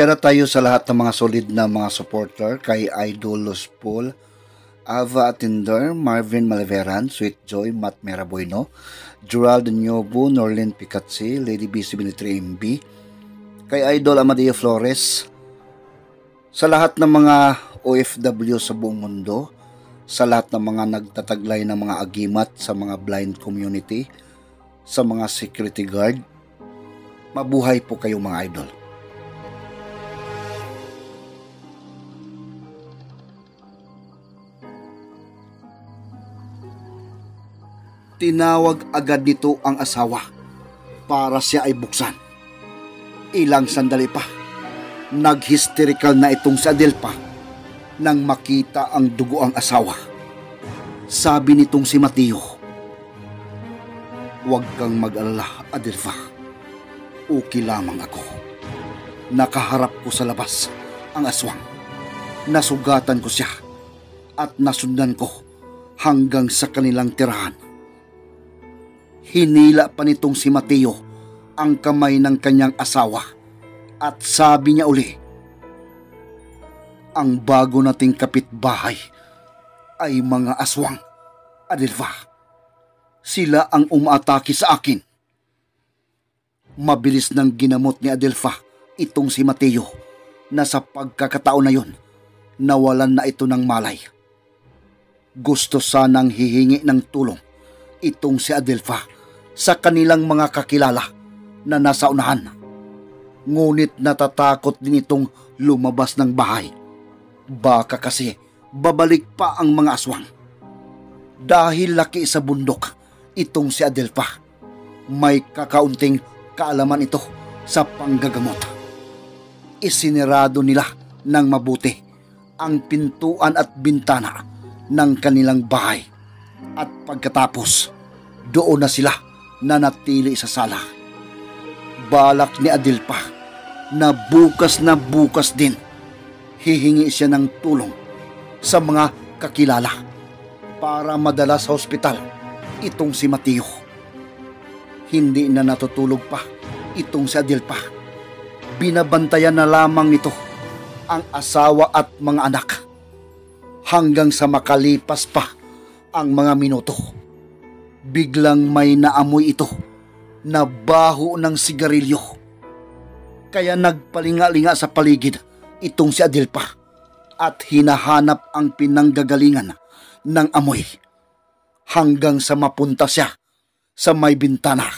Share tayo sa lahat ng mga solid na mga supporter kay Idol Los Paul, Ava Atinder, Marvin Malaveran, Sweet Joy, Matt Meraboyno, Gerald Nyobo, Norlin Picatsi, Lady BC23MB, kay Idol Amadeo Flores, sa lahat ng mga OFW sa buong mundo, sa lahat ng mga nagtataglay ng mga agimat sa mga blind community, sa mga security guard, mabuhay po kayo mga idol. Tinawag agad nito ang asawa para siya ay buksan. Ilang sandali pa, nag-hysterical na itong si Adelpa nang makita ang dugo ang asawa. Sabi nitong si Mateo, Huwag kang mag-alala, Adelfa. Okay lamang ako. Nakaharap ko sa labas ang aswang. Nasugatan ko siya at nasundan ko hanggang sa kanilang tirahan hinila pa nitong si Mateo ang kamay ng kanyang asawa at sabi niya uli, Ang bago nating kapitbahay ay mga aswang, Adelva. Sila ang umaatake sa akin. Mabilis nang ginamot ni Adelfa itong si Mateo na sa pagkakataon na yon, nawalan na ito ng malay. Gusto sanang hihingi ng tulong itong si Adelfa sa kanilang mga kakilala na nasa unahan. Ngunit natatakot din itong lumabas ng bahay. Baka kasi babalik pa ang mga aswang. Dahil laki sa bundok itong si Adelpa, may kakaunting kaalaman ito sa panggagamot. Isinirado nila ng mabuti ang pintuan at bintana ng kanilang bahay at pagkatapos doon na sila na natili sa sala. Balak ni Adil pa na bukas na bukas din hihingi siya ng tulong sa mga kakilala para madala sa ospital itong si Mateo. Hindi na natutulog pa itong si Adil pa. Binabantayan na lamang nito ang asawa at mga anak hanggang sa makalipas pa ang mga minuto Biglang may naamoy ito na baho ng sigarilyo. Kaya nagpalinga-linga sa paligid itong si Adilpa at hinahanap ang pinanggagalingan ng amoy hanggang sa mapunta siya sa may bintana.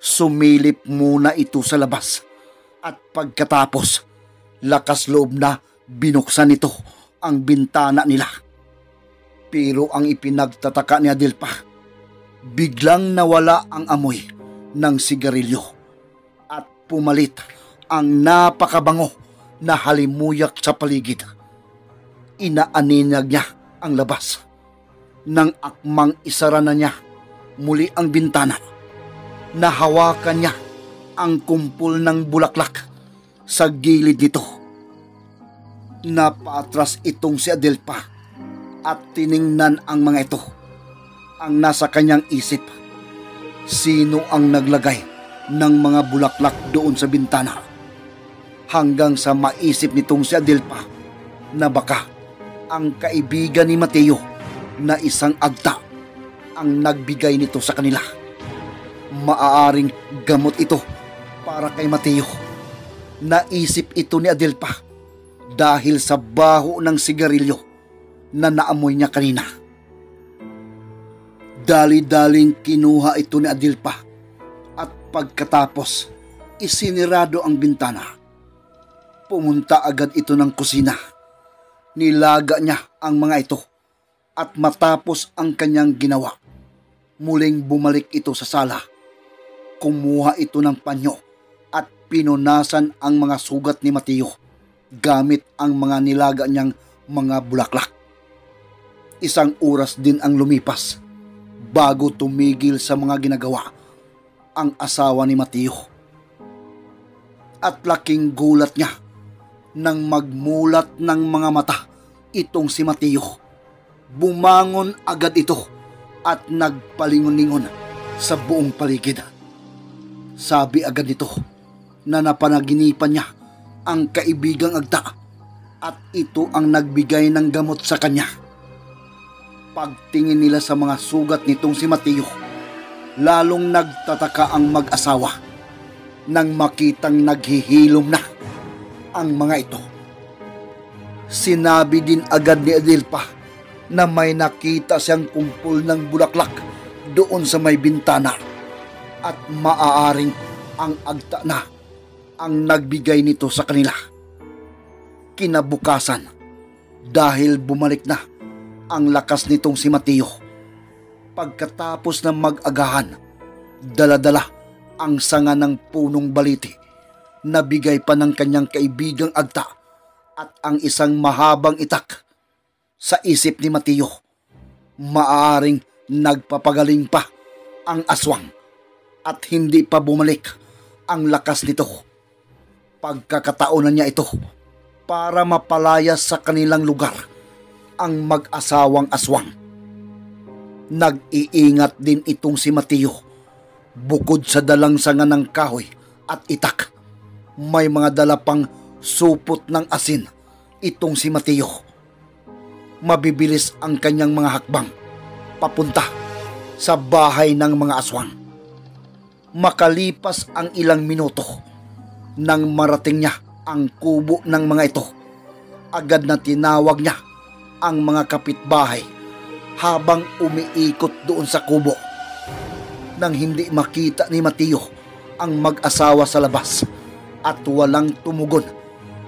Sumilip muna ito sa labas at pagkatapos lakas loob na binuksan nito ang bintana nila pero ang ipinagtataka ni Adelpa, biglang nawala ang amoy ng sigarilyo at pumalit ang napakabango na halimuyak sa paligid. Inaaninag niya ang labas. Nang akmang isara na niya muli ang bintana, nahawakan niya ang kumpul ng bulaklak sa gilid nito. Napaatras itong si Adelpa at tiningnan ang mga ito. Ang nasa kanyang isip, sino ang naglagay ng mga bulaklak doon sa bintana? Hanggang sa maisip nitong si Adelpa na baka ang kaibigan ni Mateo na isang agta ang nagbigay nito sa kanila. Maaaring gamot ito para kay Mateo. Naisip ito ni Adelpa dahil sa baho ng sigarilyo na naamoy niya kanina. Dali-daling kinuha ito ni Adilpa at pagkatapos isinirado ang bintana. Pumunta agad ito ng kusina. Nilaga niya ang mga ito at matapos ang kanyang ginawa, muling bumalik ito sa sala. Kumuha ito ng panyo at pinunasan ang mga sugat ni Mateo gamit ang mga nilaga niyang mga bulaklak. Isang oras din ang lumipas bago tumigil sa mga ginagawa ang asawa ni Mateo. At laking gulat niya nang magmulat ng mga mata itong si Mateo. Bumangon agad ito at nagpalingon-lingon sa buong paligid. Sabi agad nito na napanaginipan niya ang kaibigang agta at ito ang nagbigay ng gamot sa kanya. Pagtingin nila sa mga sugat nitong si Mateo, lalong nagtataka ang mag-asawa nang makitang naghihilom na ang mga ito. Sinabi din agad ni Adelpa na may nakita siyang kumpol ng bulaklak doon sa may bintana at maaaring ang agta na ang nagbigay nito sa kanila. Kinabukasan, dahil bumalik na ang lakas nitong si Mateo. Pagkatapos ng mag-agahan, daladala ang sanga ng punong baliti na bigay pa ng kanyang kaibigang agta at ang isang mahabang itak. Sa isip ni Mateo, maaring nagpapagaling pa ang aswang at hindi pa bumalik ang lakas nito pagkakataonan niya ito para mapalaya sa kanilang lugar ang mag-asawang aswang. Nag-iingat din itong si Mateo bukod sa dalang sanga ng kahoy at itak. May mga dala pang supot ng asin itong si Mateo. Mabibilis ang kanyang mga hakbang papunta sa bahay ng mga aswang. Makalipas ang ilang minuto, nang marating niya ang kubo ng mga ito, agad na tinawag niya ang mga kapitbahay habang umiikot doon sa kubo. Nang hindi makita ni Mateo ang mag-asawa sa labas at walang tumugon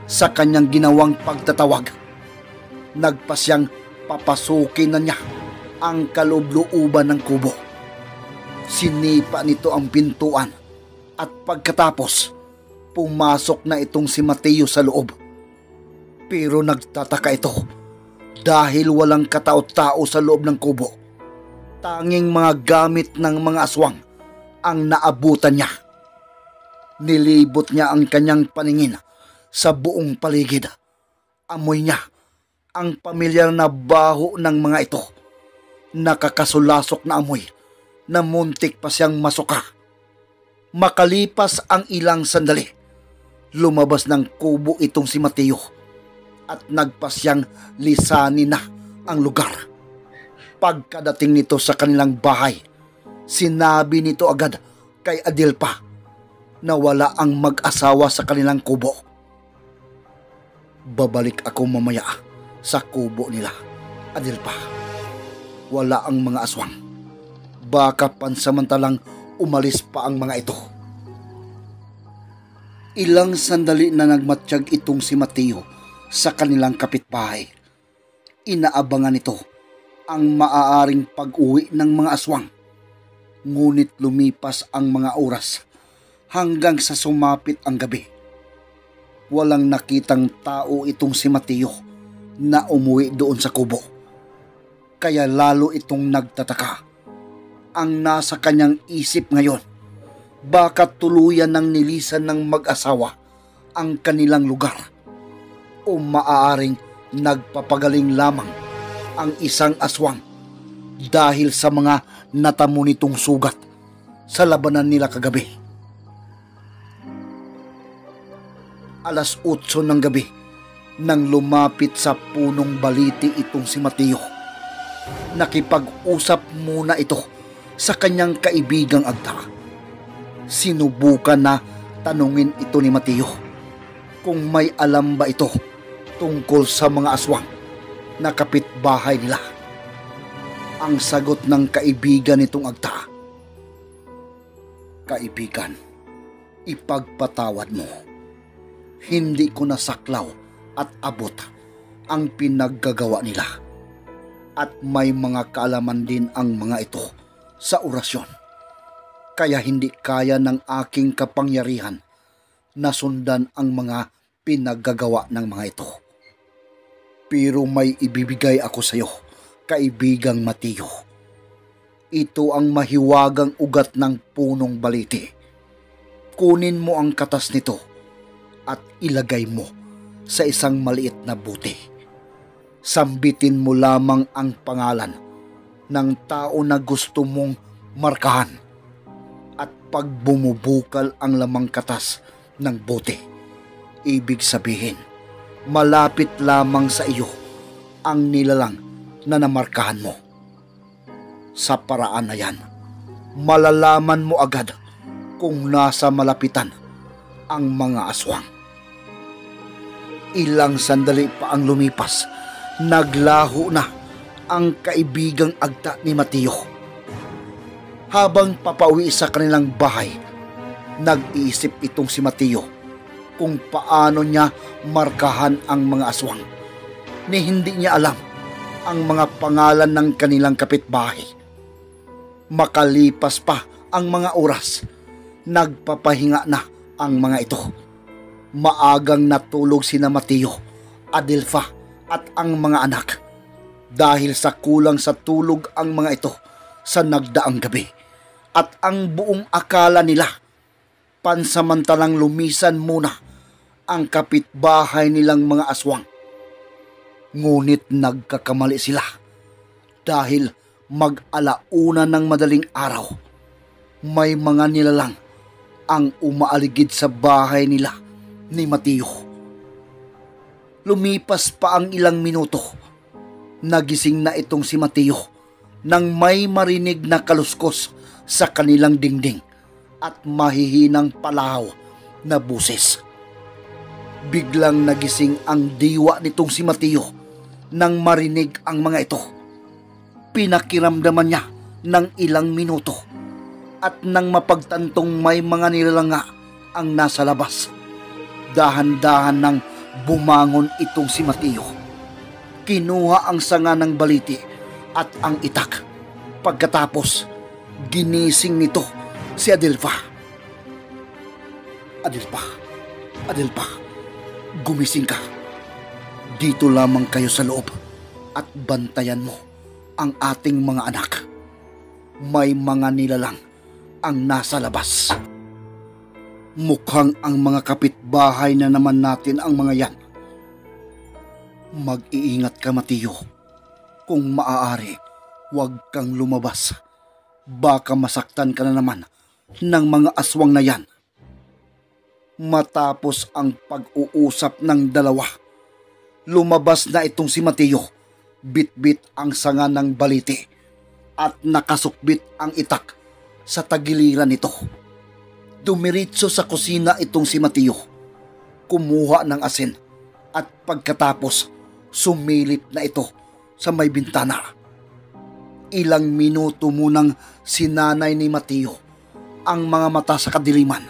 sa kanyang ginawang pagtatawag. Nagpasyang papasukin na niya ang kalubluuban ng kubo. Sinipa nito ang pintuan at pagkatapos pumasok na itong si Mateo sa loob. Pero nagtataka ito dahil walang katao-tao sa loob ng kubo. Tanging mga gamit ng mga aswang ang naabutan niya. Nilibot niya ang kanyang paningin sa buong paligid. Amoy niya ang pamilyar na baho ng mga ito. Nakakasulasok na amoy na muntik pa siyang masuka. Makalipas ang ilang sandali, lumabas ng kubo itong si Mateo at nagpasyang lisanin na ang lugar. Pagkadating nito sa kanilang bahay, sinabi nito agad kay Adilpa na wala ang mag-asawa sa kanilang kubo. Babalik ako mamaya sa kubo nila, Adilpa. Wala ang mga aswang. Baka pansamantalang umalis pa ang mga ito. Ilang sandali na nagmatsyag itong si Mateo sa kanilang kapitbahay. Inaabangan nito ang maaaring pag-uwi ng mga aswang. Ngunit lumipas ang mga oras hanggang sa sumapit ang gabi. Walang nakitang tao itong si Mateo na umuwi doon sa kubo. Kaya lalo itong nagtataka. Ang nasa kanyang isip ngayon baka tuluyan ng nilisan ng mag-asawa ang kanilang lugar o maaaring nagpapagaling lamang ang isang aswang dahil sa mga natamo nitong sugat sa labanan nila kagabi. Alas 8 ng gabi nang lumapit sa punong baliti itong si Mateo. Nakipag-usap muna ito sa kanyang kaibigang agta sinubukan na tanungin ito ni Mateo kung may alam ba ito tungkol sa mga aswang na kapitbahay nila. Ang sagot ng kaibigan nitong agta, Kaibigan, ipagpatawad mo. Hindi ko nasaklaw at abot ang pinaggagawa nila. At may mga kaalaman din ang mga ito sa orasyon kaya hindi kaya ng aking kapangyarihan na sundan ang mga pinaggagawa ng mga ito. Pero may ibibigay ako sa iyo, kaibigang Matiyo. Ito ang mahiwagang ugat ng punong baliti. Kunin mo ang katas nito at ilagay mo sa isang maliit na buti. Sambitin mo lamang ang pangalan ng tao na gusto mong markahan at pag bumubukal ang lamang katas ng bote, Ibig sabihin, malapit lamang sa iyo ang nilalang na namarkahan mo. Sa paraan na yan, malalaman mo agad kung nasa malapitan ang mga aswang. Ilang sandali pa ang lumipas, naglaho na ang kaibigang agta ni Mateo. Habang papauwi sa kanilang bahay, nag-iisip itong si Mateo kung paano niya markahan ang mga aswang. Ni hindi niya alam ang mga pangalan ng kanilang kapitbahay. Makalipas pa ang mga oras, nagpapahinga na ang mga ito maagang natulog sina Mateo, Adelfa at ang mga anak dahil sa kulang sa tulog ang mga ito sa nagdaang gabi at ang buong akala nila pansamantalang lumisan muna ang kapitbahay nilang mga aswang. Ngunit nagkakamali sila dahil mag-alauna ng madaling araw. May mga nilalang ang umaaligid sa bahay nila ni Mateo. Lumipas pa ang ilang minuto. Nagising na itong si Mateo nang may marinig na kaluskos sa kanilang dingding at mahihinang palaw na buses. Biglang nagising ang diwa nitong si Mateo nang marinig ang mga ito. Pinakiramdaman niya ng ilang minuto at nang mapagtantong may mga nilalanga ang nasa labas dahan-dahan nang bumangon itong si Mateo. Kinuha ang sanga ng baliti at ang itak. Pagkatapos, ginising nito si Adelfa. Adelfa, Adelfa, gumising ka. Dito lamang kayo sa loob at bantayan mo ang ating mga anak. May mga nilalang ang nasa labas. Mukhang ang mga kapitbahay na naman natin ang mga yan. Mag-iingat ka, Matiyo. Kung maaari, huwag kang lumabas. Baka masaktan ka na naman ng mga aswang na yan. Matapos ang pag-uusap ng dalawa, lumabas na itong si Matiyo. Bit-bit ang sanga ng baliti at nakasukbit ang itak sa tagiliran nito Dumiritso sa kusina itong si Mateo. Kumuha ng asin at pagkatapos sumilip na ito sa may bintana. Ilang minuto munang sinanay ni Mateo ang mga mata sa kadiliman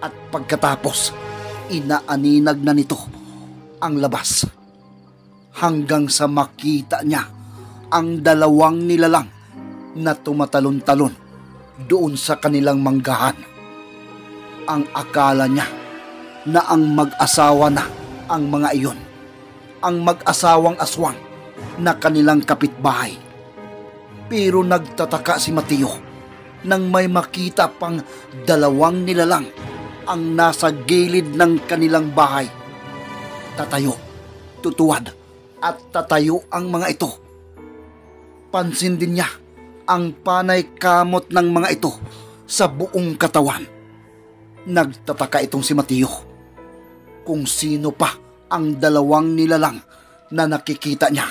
at pagkatapos inaaninag na nito ang labas hanggang sa makita niya ang dalawang nilalang na tumatalon-talon doon sa kanilang manggahan ang akala niya na ang mag-asawa na ang mga iyon. Ang mag-asawang aswang na kanilang kapitbahay. Pero nagtataka si Mateo nang may makita pang dalawang nilalang ang nasa gilid ng kanilang bahay. Tatayo, tutuwad at tatayo ang mga ito. Pansin din niya ang panay kamot ng mga ito sa buong katawan Nagtataka itong si Mateo kung sino pa ang dalawang nilalang na nakikita niya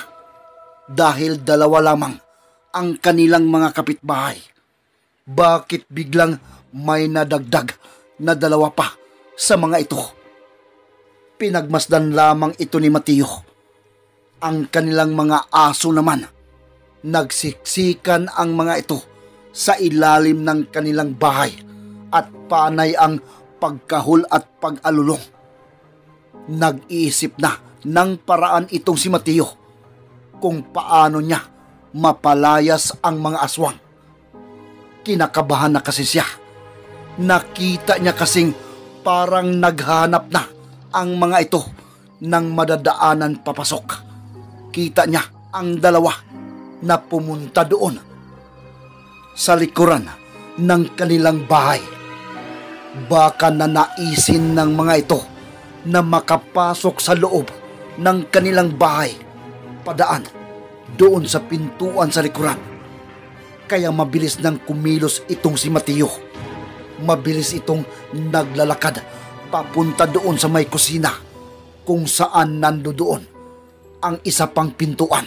dahil dalawa lamang ang kanilang mga kapitbahay. Bakit biglang may nadagdag na dalawa pa sa mga ito? Pinagmasdan lamang ito ni Mateo. Ang kanilang mga aso naman, nagsiksikan ang mga ito sa ilalim ng kanilang bahay at panay ang pagkahul at pag-alulong. Nag-iisip na ng paraan itong si Mateo kung paano niya mapalayas ang mga aswang. Kinakabahan na kasi siya. Nakita niya kasing parang naghanap na ang mga ito ng madadaanan papasok. Kita niya ang dalawa na pumunta doon sa likuran ng kanilang bahay Baka nanaisin ng mga ito na makapasok sa loob ng kanilang bahay padaan doon sa pintuan sa likuran. Kaya mabilis nang kumilos itong si Mateo. Mabilis itong naglalakad papunta doon sa may kusina kung saan nando doon ang isa pang pintuan